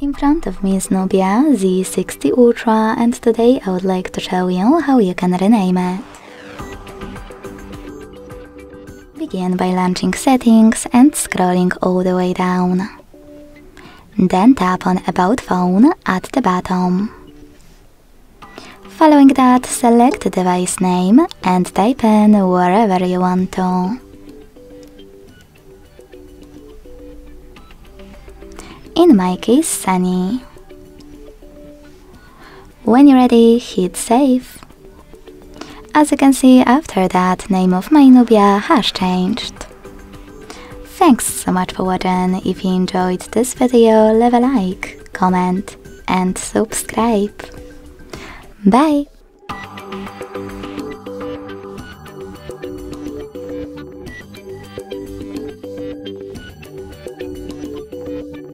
In front of me is Nubia Z60 Ultra and today I would like to show you how you can rename it. Begin by launching settings and scrolling all the way down. Then tap on About Phone at the bottom. Following that, select device name and type in wherever you want to. In my case Sunny. When you're ready, hit save. As you can see, after that, name of my Nubia has changed. Thanks so much for watching. If you enjoyed this video, leave a like, comment and subscribe. Bye!